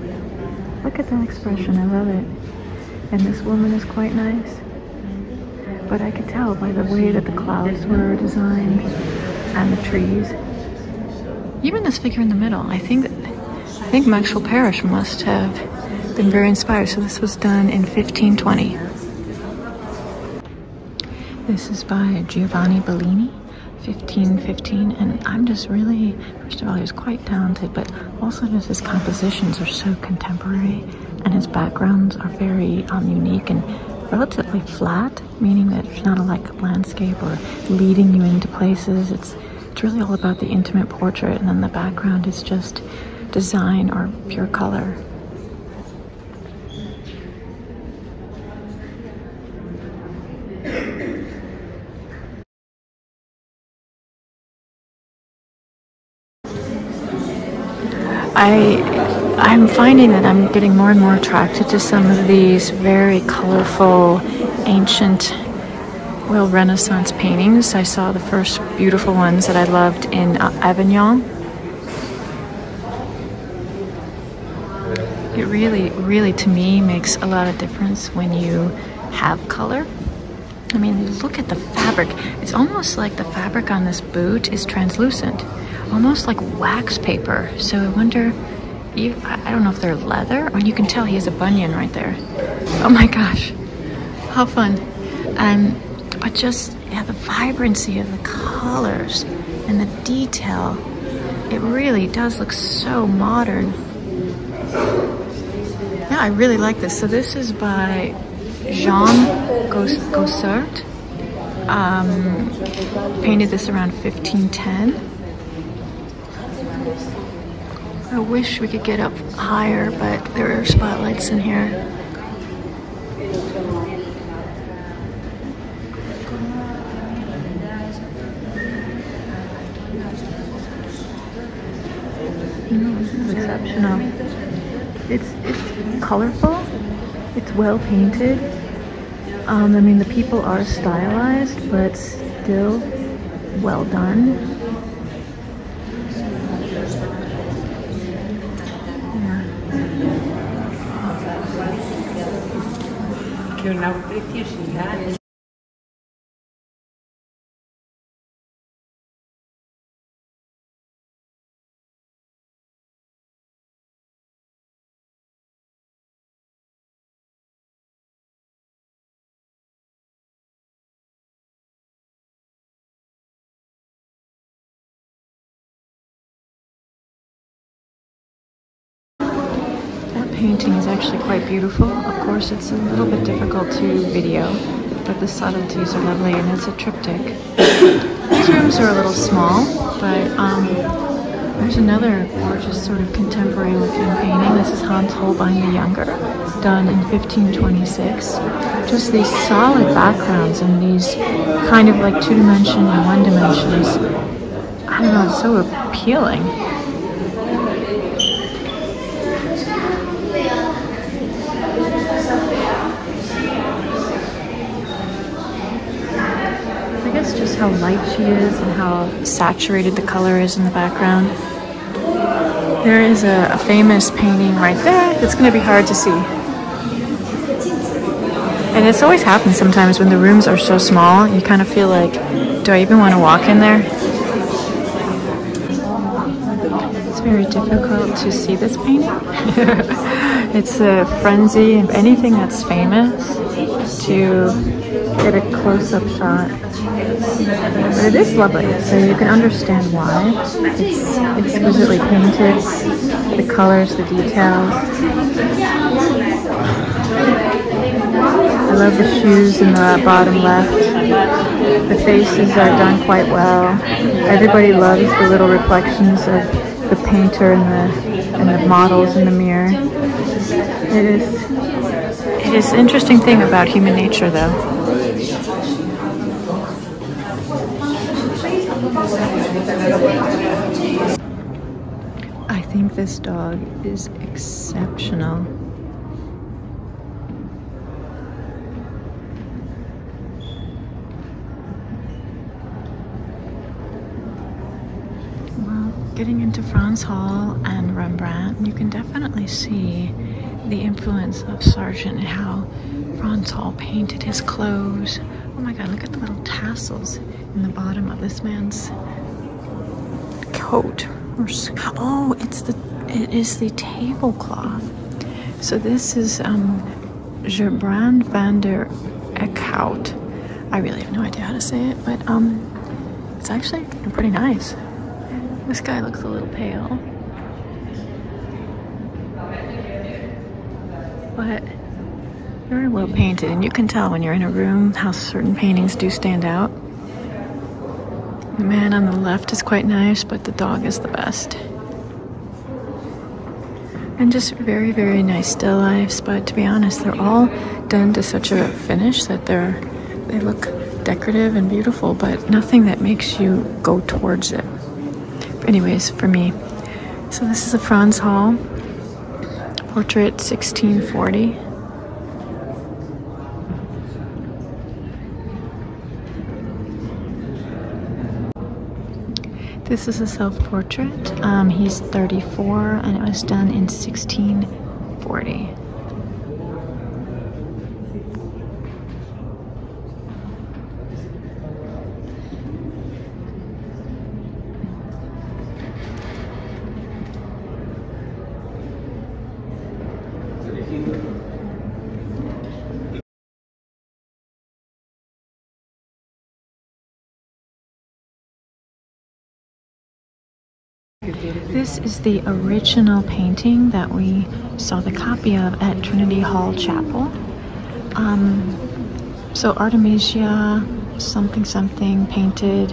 Look at that expression, I love it. And this woman is quite nice. But I could tell by the way that the clouds were designed and the trees. Even this figure in the middle, I think I think Maxwell Parrish must have been very inspired. So this was done in 1520. This is by Giovanni Bellini, 1515, and I'm just really, first of all, he was quite talented, but also just his compositions are so contemporary, and his backgrounds are very um, unique and relatively flat, meaning that there's not a like landscape or leading you into places. It's it's really all about the intimate portrait, and then the background is just design or pure color. I I'm finding that I'm getting more and more attracted to some of these very colorful, ancient, well, Renaissance paintings. I saw the first beautiful ones that I loved in uh, Avignon. It really, really, to me, makes a lot of difference when you have color. I mean, look at the fabric. It's almost like the fabric on this boot is translucent, almost like wax paper. So I wonder, you, I don't know if they're leather, or you can tell he has a bunion right there. Oh my gosh, how fun. Um, but just, yeah, the vibrancy of the colors and the detail, it really does look so modern. Yeah, I really like this. So this is by Jean Gossart. Um, painted this around 1510. I wish we could get up higher, but there are spotlights in here. Mm, exceptional. It's it's colorful. It's well painted. Um, I mean, the people are stylized, but still well done. preciosidad. Painting is actually quite beautiful. Of course, it's a little bit difficult to video, but the subtleties are lovely, and it's a triptych. These rooms are a little small, but um, there's another gorgeous sort of contemporary looking painting. This is Hans Holbein the Younger, done in 1526. Just these solid backgrounds and these kind of like two dimension and one dimensions. I don't know, it's so appealing. I guess just how light she is and how saturated the color is in the background. There is a, a famous painting right there It's going to be hard to see. And it's always happens sometimes when the rooms are so small, you kind of feel like, do I even want to walk in there? It's very difficult to see this painting. it's a frenzy of anything that's famous to get a close-up shot. But it is lovely, so you can understand why. It's exquisitely painted, the colors, the details. I love the shoes in the bottom left. The faces are done quite well. Everybody loves the little reflections of the painter and the and the models in the mirror. It is it is an interesting thing about human nature though. think this dog is exceptional. Well, getting into Frans Hals and Rembrandt, you can definitely see the influence of Sargent and how Frans Hals painted his clothes. Oh my god, look at the little tassels in the bottom of this man's coat. Oh, it's the it is the tablecloth. So this is um Gerbrand van der Eeckhout. I really have no idea how to say it, but um it's actually pretty nice. This guy looks a little pale. But very well painted, and you can tell when you're in a room how certain paintings do stand out. The man on the left is quite nice, but the dog is the best. And just very, very nice still lifes, but to be honest, they're all done to such a finish that they're they look decorative and beautiful, but nothing that makes you go towards it. anyways, for me. So this is a Frans Hals portrait 1640. This is a self-portrait. Um, he's 34 and it was done in 1640. This is the original painting that we saw the copy of at Trinity Hall Chapel. Um, so Artemisia something something painted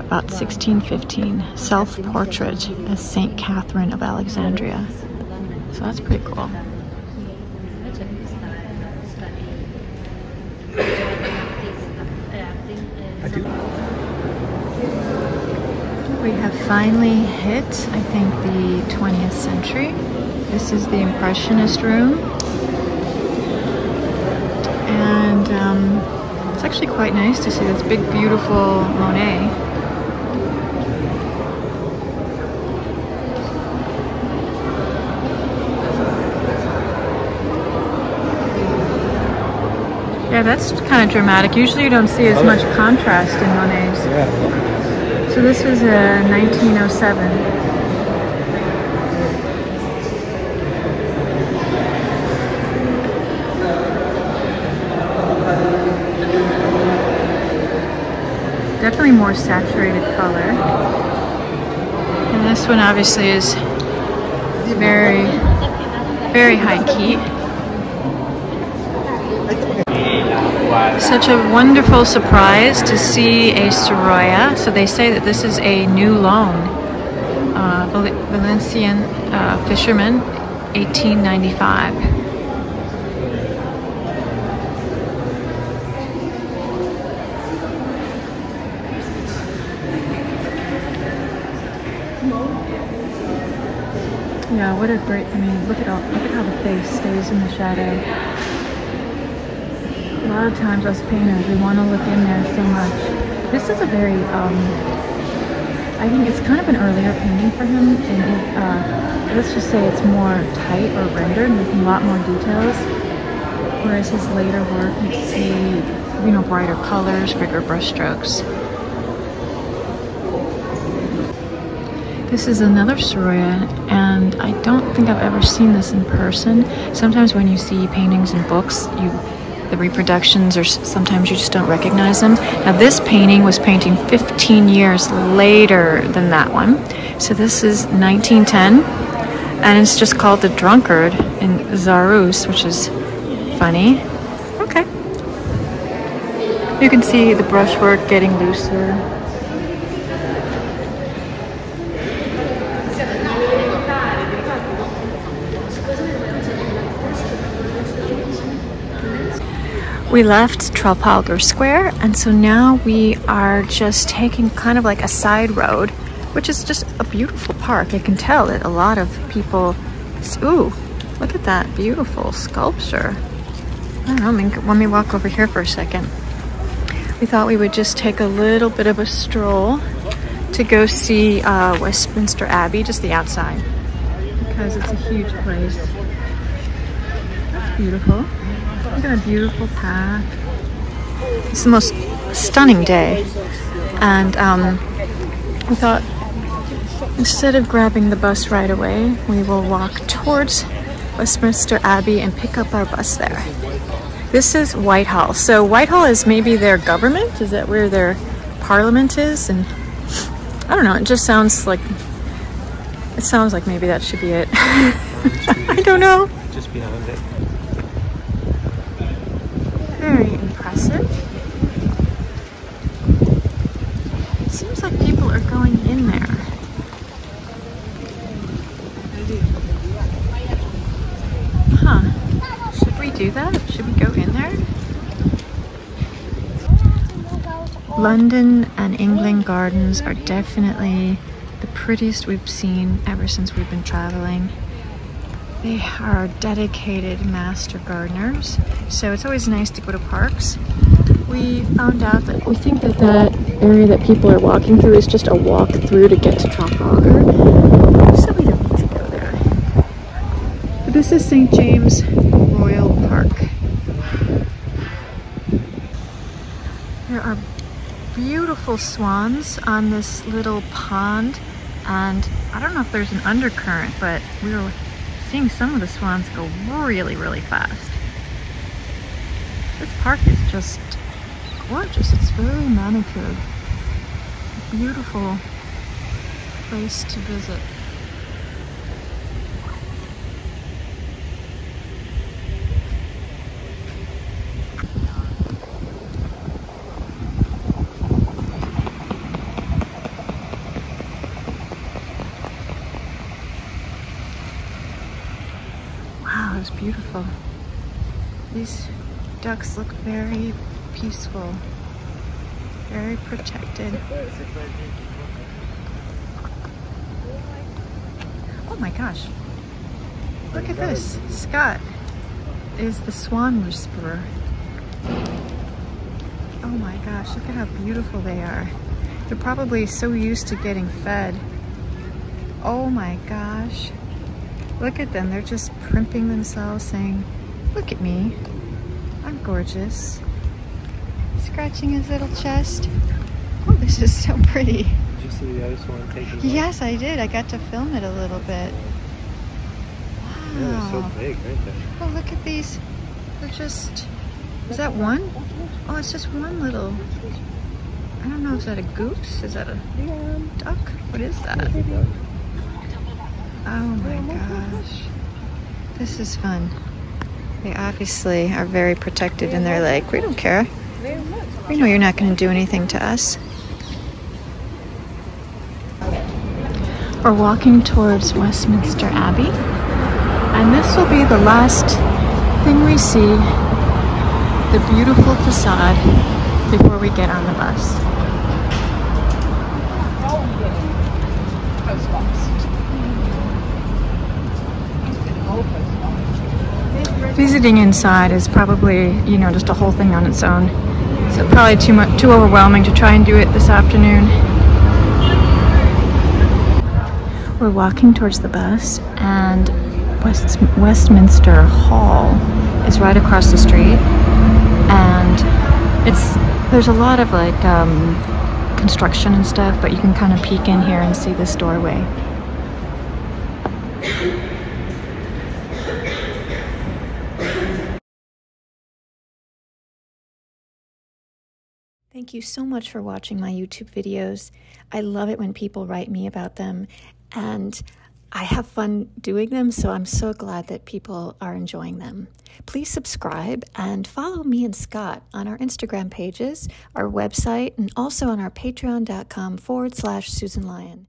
about 1615 self-portrait as Saint Catherine of Alexandria. So that's pretty cool. I do. Have finally hit, I think, the 20th century. This is the Impressionist room. And um, it's actually quite nice to see this big, beautiful Monet. Yeah, that's kind of dramatic. Usually you don't see as much contrast in Monets. Yeah. So this was uh, a 1907. Definitely more saturated color. And this one obviously is very, very high key. Such a wonderful surprise to see a Sorolla. So they say that this is a new loan. Uh, Val- Valencian uh, fisherman, 1895. Yeah, what a great, I mean, look at all, look at how the face stays in the shadow. A lot of times us painters, we want to look in there so much. This is a very, um, I think it's kind of an earlier painting for him, and it, uh, let's just say it's more tight or rendered with a lot more details. Whereas his later work, you see, you know, brighter colors, bigger brushstrokes. This is another Sorolla, and I don't think I've ever seen this in person. Sometimes when you see paintings in books, you the reproductions or sometimes you just don't recognize them. Now this painting was painting 15 years later than that one. So this is 1910 and it's just called The Drunkard in Zarauz, which is funny. Okay. You can see the brushwork getting looser. We left Trafalgar Square, and so now we are just taking kind of like a side road which is just a beautiful park. I can tell that a lot of people. Ooh, look at that beautiful sculpture. I don't know, let me walk over here for a second. We thought we would just take a little bit of a stroll to go see uh, Westminster Abbey, just the outside, because it's a huge place. That's beautiful. Look at a beautiful path. It's the most stunning day. And um, we thought instead of grabbing the bus right away, we will walk towards Westminster Abbey and pick up our bus there. This is Whitehall. So Whitehall is maybe their government? Is that where their parliament is? And I don't know, it just sounds like, it sounds like maybe that should be it. I don't know. Just beyond it. Very impressive. It seems like people are going in there. Huh. Should we do that? Should we go in there? London and England gardens are definitely the prettiest we've seen ever since we've been traveling. They are dedicated master gardeners, so it's always nice to go to parks. We found out that we think that that area that people are walking through is just a walk through to get to Trafalgar, so we don't need to go there. But this is St. James Royal Park. There are beautiful swans on this little pond and I don't know if there's an undercurrent but we were seeing some of the swans go really really fast. This park is just gorgeous. It's very manicured. Beautiful place to visit. Wow, it's beautiful. These look very peaceful, very protected. Oh my gosh. Look at this. Scott is the swan whisperer. Oh my gosh, look at how beautiful they are. They're probably so used to getting fed. Oh my gosh. Look at them, they're just primping themselves saying, look at me, gorgeous. Scratching his little chest. Oh, this is so pretty. Did you see the other taking off? Yes, I did. I got to film it a little bit. Yeah, they're so big, aren't they? Oh, look at these. They're just, is that one? Oh, it's just one little, I don't know, is that a goose? Is that a duck? What is that? Oh my gosh. This is fun. They obviously are very protected and they're like, we don't care. We know you're not going to do anything to us. We're walking towards Westminster Abbey. And this will be the last thing we see, the beautiful facade, before we get on the bus. Visiting inside is probably, you know, just a whole thing on its own. So probably too much, too overwhelming to try and do it this afternoon. We're walking towards the bus and West, Westminster Hall is right across the street and it's there's a lot of like um, construction and stuff but you can kind of peek in here and see this doorway. Thank you so much for watching my YouTube videos. I love it when people write me about them and I have fun doing them, so I'm so glad that people are enjoying them. Please subscribe and follow me and Scott on our Instagram pages, our website, and also on our patreon.com forward slash Susan Lyon.